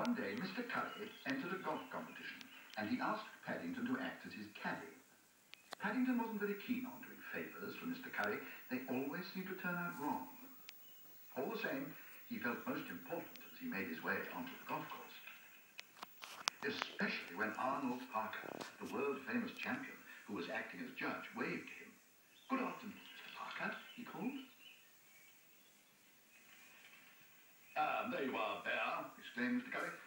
One day, Mr. Curry entered a golf competition, and he asked Paddington to act as his caddy. Paddington wasn't very keen on doing favours for Mr. Curry. They always seemed to turn out wrong. All the same, he felt most important as he made his way onto the golf course. Especially when Arnold Parker, the world-famous champion who was acting as judge, waved to him. Good afternoon, Mr. Parker, he called. Ah, there you are, Bear, exclaimed Mr. Curry.